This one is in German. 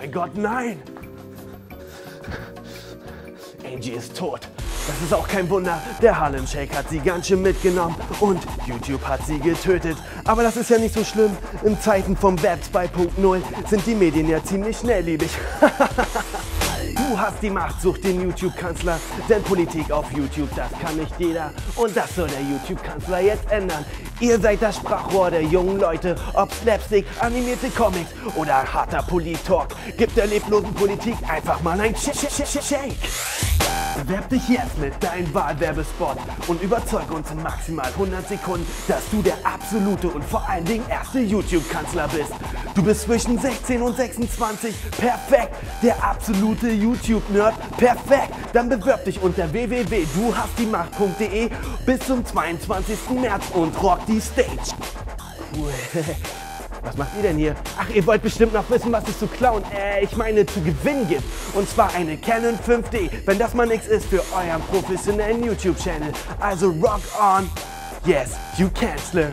mein Gott, nein! Angie ist tot. Das ist auch kein Wunder, der Harlem Shake hat sie ganz schön mitgenommen und YouTube hat sie getötet. Aber das ist ja nicht so schlimm. In Zeiten vom Web 2.0 sind die Medien ja ziemlich schnelllebig. Du hast die Macht, such den YouTube-Kanzler. Denn Politik auf YouTube, das kann nicht jeder. Und das soll der YouTube-Kanzler jetzt ändern. Ihr seid das Sprachrohr der jungen Leute. Ob Slapstick, animierte Comics oder harter Polit-Talk. Gibt der leblosen Politik einfach mal ein Shake. Bewerb dich jetzt mit deinem Wahlwerbespot und überzeug uns in maximal 100 Sekunden, dass du der absolute und vor allen Dingen erste YouTube-Kanzler bist. Du bist zwischen 16 und 26. Perfekt. Der absolute YouTube-Nerd. Perfekt. Dann bewirb dich unter www.duhastdiemacht.de bis zum 22. März und rock die Stage. Was macht ihr denn hier? Ach, ihr wollt bestimmt noch wissen, was es zu klauen, äh, ich meine zu gewinnen gibt. Und zwar eine Canon 5D, wenn das mal nichts ist für euren professionellen YouTube-Channel. Also rock on. Yes, you canceler.